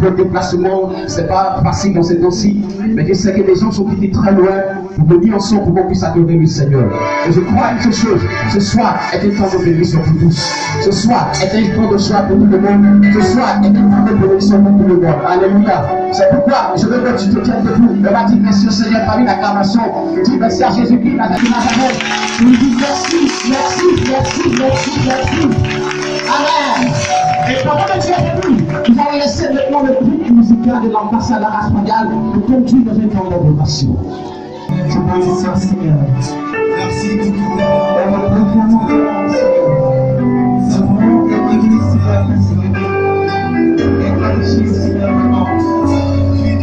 Le déplacement, c'est pas facile dans ces temps-ci, mais je sais que les gens sont quittés très loin pour venir ensemble pour qu'on puisse adorer le Seigneur. Et je crois à quelque chose. Ce soir est un temps de bénédiction pour tous. Ce soir est un temps de joie pour tout le monde. Ce soir est un temps de bénédiction pour tout le monde. Alléluia. C'est pourquoi je veux que tu te tiennes debout. Et va dire merci au Seigneur parmi l'acclamation. Dis merci à Jésus-Christ, la Nazareth. Lui dis merci, merci, merci, merci, merci. De l'ambassade mondiale pour conduire dans un temps d'adoration. Je bénissois, Seigneur. Merci beaucoup. Seigneur. Bénis. Et glorifié, Seigneur, vraiment. Tu.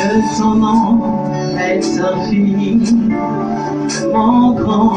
Que ton nom est infiniment grand.